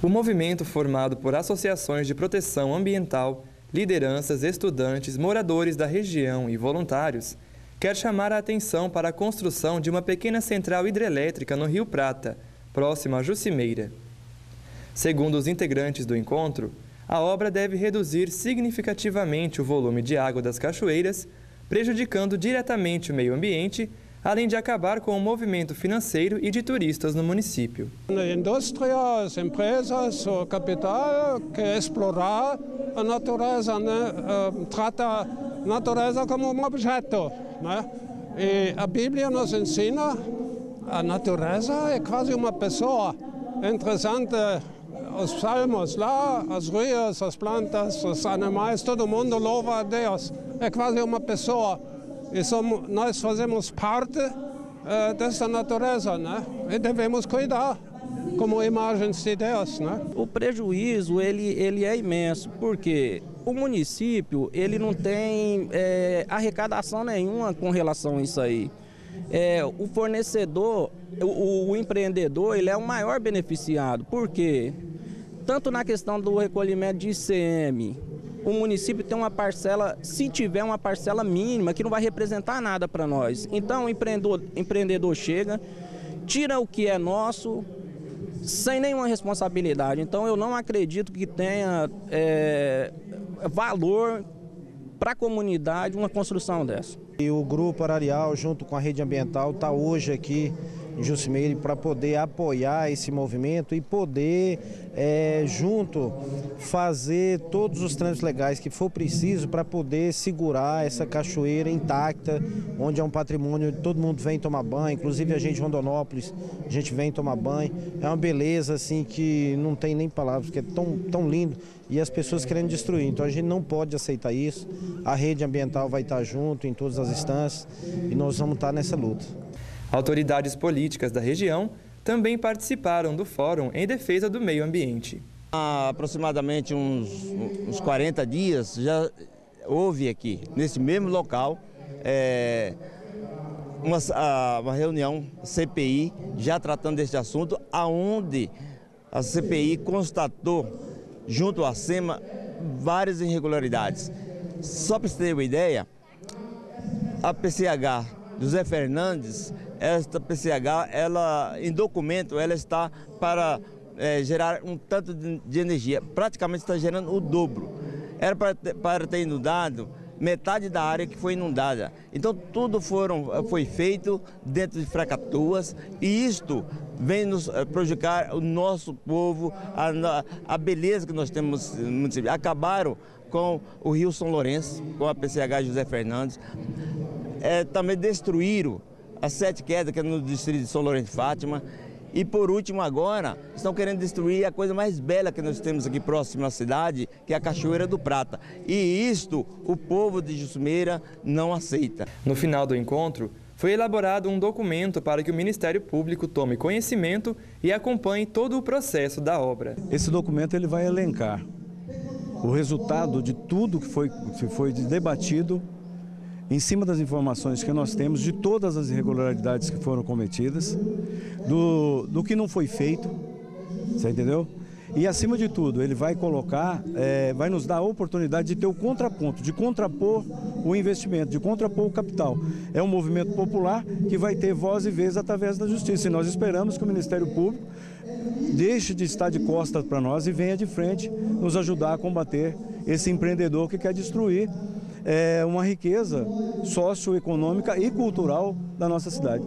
O movimento, formado por associações de proteção ambiental, lideranças, estudantes, moradores da região e voluntários, quer chamar a atenção para a construção de uma pequena central hidrelétrica no Rio Prata, próxima a Jucimeira. Segundo os integrantes do encontro, a obra deve reduzir significativamente o volume de água das cachoeiras, prejudicando diretamente o meio ambiente além de acabar com o movimento financeiro e de turistas no município. Indústria, as empresas, o capital quer explorar a natureza, né? Uh, trata a natureza como um objeto. Né? E a Bíblia nos ensina a natureza é quase uma pessoa. É interessante, os salmos lá, as rios, as plantas, os animais, todo mundo louva a Deus. É quase uma pessoa somos, nós fazemos parte uh, dessa natureza, né? E devemos cuidar como imagens de Deus, né? O prejuízo ele, ele é imenso, porque o município ele não tem é, arrecadação nenhuma com relação a isso aí. É, o fornecedor, o, o empreendedor, ele é o maior beneficiado, porque tanto na questão do recolhimento de ICM, o município tem uma parcela, se tiver uma parcela mínima, que não vai representar nada para nós. Então o empreendedor, empreendedor chega, tira o que é nosso, sem nenhuma responsabilidade. Então eu não acredito que tenha é, valor para a comunidade uma construção dessa. E o Grupo Ararial, junto com a Rede Ambiental, está hoje aqui em Jucimeire para poder apoiar esse movimento e poder, é, junto, fazer todos os trâmites legais que for preciso para poder segurar essa cachoeira intacta, onde é um patrimônio, todo mundo vem tomar banho, inclusive a gente de Rondonópolis, a gente vem tomar banho. É uma beleza assim que não tem nem palavras, que é tão, tão lindo e as pessoas querendo destruir. Então a gente não pode aceitar isso. A rede ambiental vai estar junto em todas as instâncias e nós vamos estar nessa luta. Autoridades políticas da região também participaram do fórum em defesa do meio ambiente. Há aproximadamente uns, uns 40 dias já houve aqui, nesse mesmo local, é, uma, uma reunião CPI já tratando deste assunto, aonde a CPI constatou, junto à SEMA, várias irregularidades. Só para você ter uma ideia, a PCH José Fernandes esta PCH, ela, em documento, ela está para é, gerar um tanto de, de, energia. Praticamente está gerando o dobro. Era para ter, para ter inundado metade da área que foi inundada. Então tudo foram, foi feito dentro de fracatuas e isto vem nos eh, prejudicar o nosso povo, a, a beleza que nós temos no município. Acabaram com o Rio São Lourenço, com a PCH José Fernandes. É, também destruíram as sete quedas que é no distrito de São Lourenço de Fátima. E por último agora, estão querendo destruir a coisa mais bela que nós temos aqui próximo à cidade, que é a Cachoeira do Prata. E isto o povo de Jussumeira não aceita. No final do encontro, foi elaborado um documento para que o Ministério Público tome conhecimento e acompanhe todo o processo da obra. Esse documento ele vai elencar o resultado de tudo que foi, que foi debatido em cima das informações que nós temos de todas as irregularidades que foram cometidas, do, do que não foi feito, você entendeu? E acima de tudo, ele vai colocar, é, vai nos dar a oportunidade de ter o contraponto, de contrapor o investimento, de contrapor o capital. É um movimento popular que vai ter voz e vez através da justiça. E nós esperamos que o Ministério Público deixe de estar de costas para nós e venha de frente nos ajudar a combater esse empreendedor que quer destruir é, uma riqueza socioeconômica e cultural da nossa cidade.